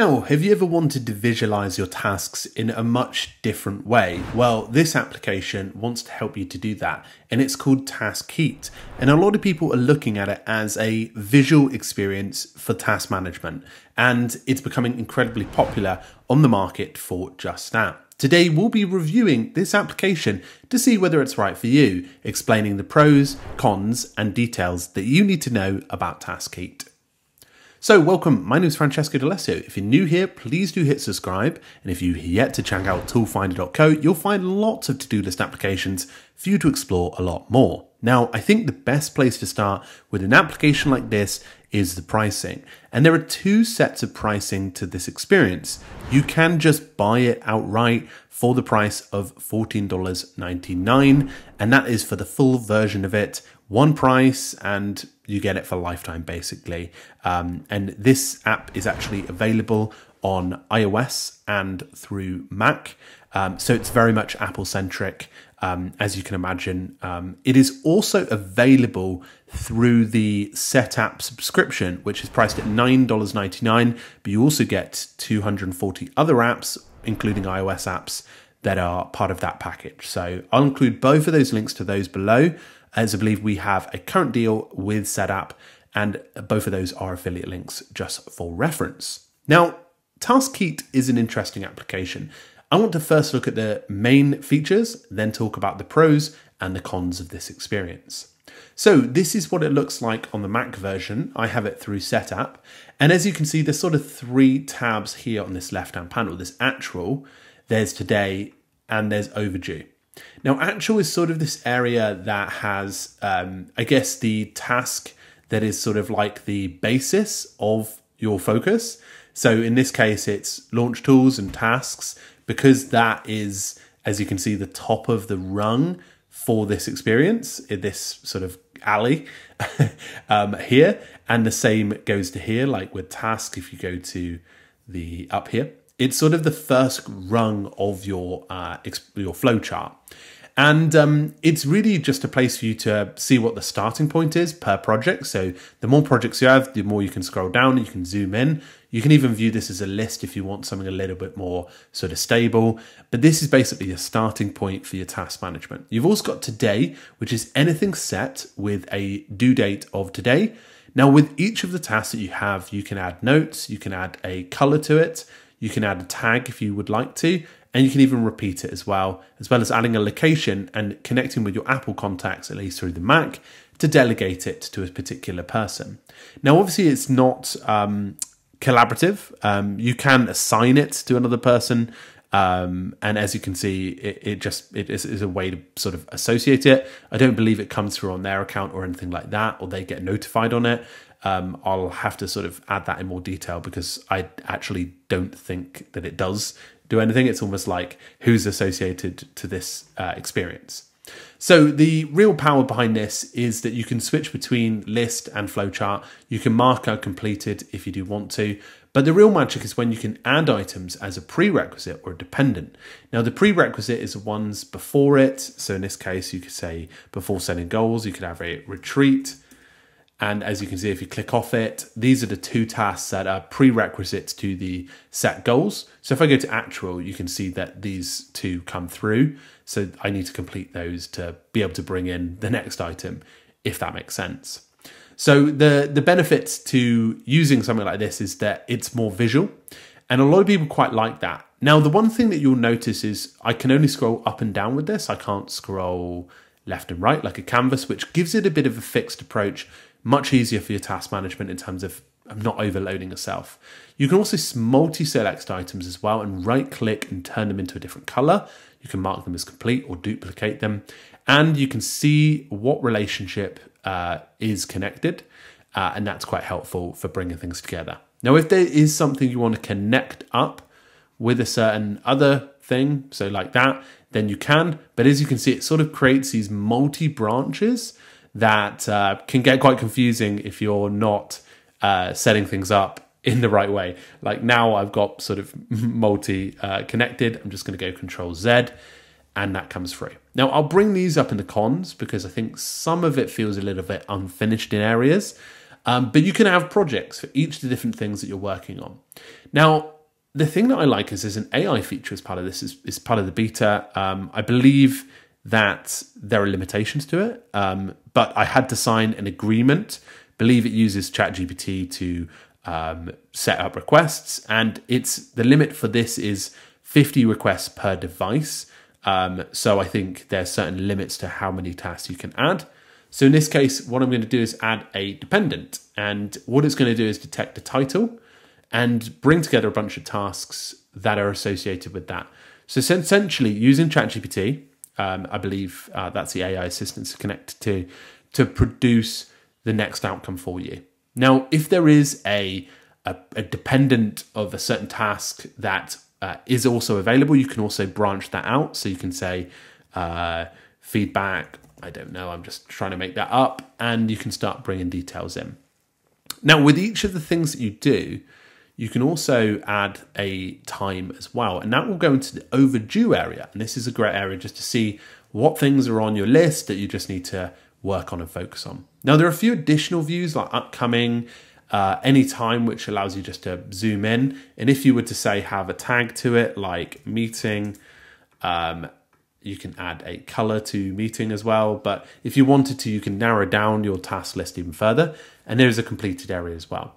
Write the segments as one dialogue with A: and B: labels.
A: Now, have you ever wanted to visualize your tasks in a much different way? Well, this application wants to help you to do that, and it's called Taskheat. And a lot of people are looking at it as a visual experience for task management, and it's becoming incredibly popular on the market for just that. Today, we'll be reviewing this application to see whether it's right for you, explaining the pros, cons, and details that you need to know about Taskheat. So, welcome. My name is Francesco D'Alessio. If you're new here, please do hit subscribe. And if you've yet to check out toolfinder.co, you'll find lots of to do list applications for you to explore a lot more. Now, I think the best place to start with an application like this is the pricing. And there are two sets of pricing to this experience. You can just buy it outright for the price of $14.99, and that is for the full version of it, one price, and you get it for lifetime basically. Um, and this app is actually available on iOS and through Mac. Um, so it's very much Apple centric, um, as you can imagine. Um, it is also available through the Setapp subscription, which is priced at $9.99, but you also get 240 other apps, including iOS apps, that are part of that package. So I'll include both of those links to those below as I believe we have a current deal with Setapp, and both of those are affiliate links just for reference. Now, Taskheat is an interesting application. I want to first look at the main features, then talk about the pros and the cons of this experience. So this is what it looks like on the Mac version. I have it through Setapp. And as you can see, there's sort of three tabs here on this left-hand panel. There's actual, there's today, and there's overdue. Now, actual is sort of this area that has, um, I guess, the task that is sort of like the basis of your focus. So in this case, it's launch tools and tasks because that is, as you can see, the top of the rung for this experience this sort of alley um, here. And the same goes to here, like with task, if you go to the up here it's sort of the first rung of your uh, your flowchart. And um, it's really just a place for you to see what the starting point is per project. So the more projects you have, the more you can scroll down, you can zoom in. You can even view this as a list if you want something a little bit more sort of stable. But this is basically a starting point for your task management. You've also got today, which is anything set with a due date of today. Now, with each of the tasks that you have, you can add notes, you can add a color to it, you can add a tag if you would like to, and you can even repeat it as well, as well as adding a location and connecting with your Apple contacts, at least through the Mac, to delegate it to a particular person. Now, obviously, it's not um, collaborative. Um, you can assign it to another person. Um, and as you can see, it, it just it is, is, a way to sort of associate it. I don't believe it comes through on their account or anything like that, or they get notified on it. Um, I'll have to sort of add that in more detail because I actually don't think that it does do anything. It's almost like who's associated to this uh, experience. So the real power behind this is that you can switch between list and flowchart. You can mark out completed if you do want to, but the real magic is when you can add items as a prerequisite or a dependent. Now the prerequisite is the ones before it. So in this case, you could say before setting goals, you could have a retreat, and as you can see, if you click off it, these are the two tasks that are prerequisites to the set goals. So if I go to actual, you can see that these two come through. So I need to complete those to be able to bring in the next item, if that makes sense. So the, the benefits to using something like this is that it's more visual. And a lot of people quite like that. Now, the one thing that you'll notice is I can only scroll up and down with this. I can't scroll left and right like a canvas, which gives it a bit of a fixed approach much easier for your task management in terms of not overloading yourself. You can also multi-select items as well and right click and turn them into a different color. You can mark them as complete or duplicate them. And you can see what relationship uh, is connected. Uh, and that's quite helpful for bringing things together. Now, if there is something you want to connect up with a certain other thing, so like that, then you can. But as you can see, it sort of creates these multi branches that uh, can get quite confusing if you're not uh, setting things up in the right way. Like now I've got sort of multi uh, connected. I'm just going to go control Z and that comes through. Now I'll bring these up in the cons because I think some of it feels a little bit unfinished in areas. Um, but you can have projects for each of the different things that you're working on. Now, the thing that I like is there's an AI feature as part of this, is, is part of the beta. Um, I believe that there are limitations to it, um, but I had to sign an agreement. Believe it uses ChatGPT to um, set up requests, and it's the limit for this is 50 requests per device. Um, so I think there's certain limits to how many tasks you can add. So in this case, what I'm going to do is add a dependent, and what it's going to do is detect the title and bring together a bunch of tasks that are associated with that. So essentially, using ChatGPT, um, I believe uh, that's the AI assistant connected to to produce the next outcome for you. Now, if there is a a, a dependent of a certain task that uh, is also available, you can also branch that out. So you can say uh, feedback. I don't know. I'm just trying to make that up, and you can start bringing details in. Now, with each of the things that you do, you can also add a time as well, and that will go into the overdue area. And this is a great area just to see what things are on your list that you just need to work on and focus on. Now, there are a few additional views like upcoming, uh, anytime, which allows you just to zoom in. And if you were to say have a tag to it, like meeting, um, you can add a color to meeting as well. But if you wanted to, you can narrow down your task list even further. And there's a completed area as well.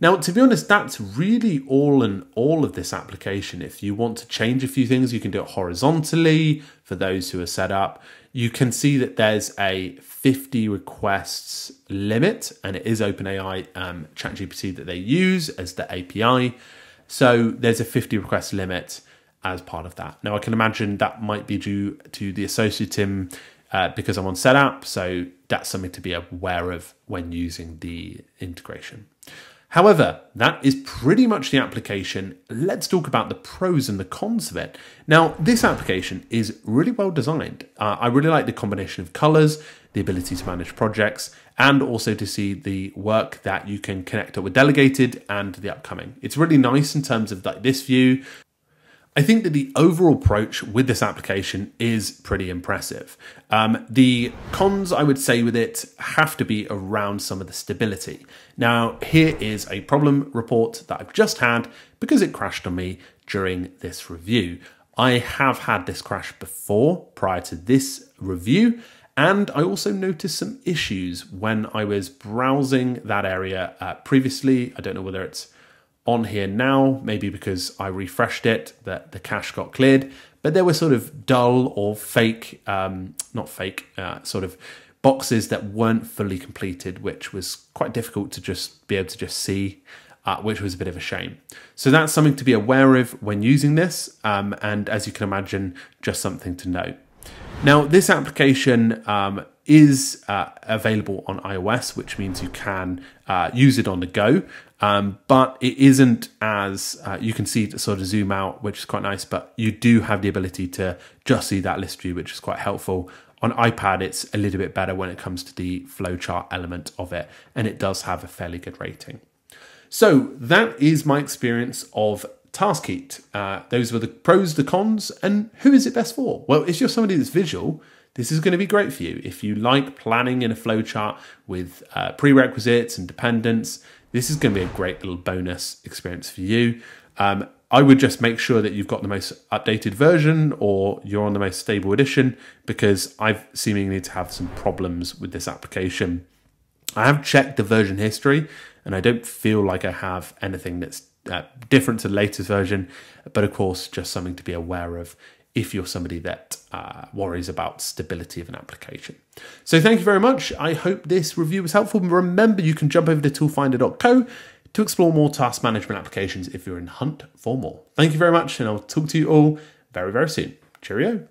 A: Now, to be honest, that's really all in all of this application. If you want to change a few things, you can do it horizontally for those who are set up. You can see that there's a 50 requests limit, and it is OpenAI um, ChatGPT that they use as the API. So there's a 50 request limit as part of that. Now, I can imagine that might be due to the associative uh, because I'm on Setapp. So that's something to be aware of when using the integration. However, that is pretty much the application. Let's talk about the pros and the cons of it. Now, this application is really well designed. Uh, I really like the combination of colors, the ability to manage projects, and also to see the work that you can connect up with delegated and the upcoming. It's really nice in terms of like this view, I think that the overall approach with this application is pretty impressive. Um, the cons, I would say, with it have to be around some of the stability. Now, here is a problem report that I've just had because it crashed on me during this review. I have had this crash before prior to this review, and I also noticed some issues when I was browsing that area uh, previously. I don't know whether it's on here now, maybe because I refreshed it, that the cache got cleared, but there were sort of dull or fake, um, not fake, uh, sort of boxes that weren't fully completed, which was quite difficult to just be able to just see. Uh, which was a bit of a shame. So that's something to be aware of when using this, um, and as you can imagine, just something to note. Now, this application um, is uh, available on iOS, which means you can uh, use it on the go. Um, but it isn't as uh, you can see to sort of zoom out, which is quite nice. But you do have the ability to just see that list view, which is quite helpful. On iPad, it's a little bit better when it comes to the flowchart element of it, and it does have a fairly good rating. So that is my experience of Taskheat. Uh, those were the pros, the cons, and who is it best for? Well, if you're somebody that's visual, this is going to be great for you. If you like planning in a flowchart with uh, prerequisites and dependents, this is going to be a great little bonus experience for you. Um, I would just make sure that you've got the most updated version or you're on the most stable edition because I've seemingly to have some problems with this application. I have checked the version history and I don't feel like I have anything that's uh, different to the latest version, but of course, just something to be aware of if you're somebody that uh, worries about stability of an application. So thank you very much. I hope this review was helpful. Remember, you can jump over to toolfinder.co to explore more task management applications if you're in hunt for more. Thank you very much, and I'll talk to you all very, very soon. Cheerio.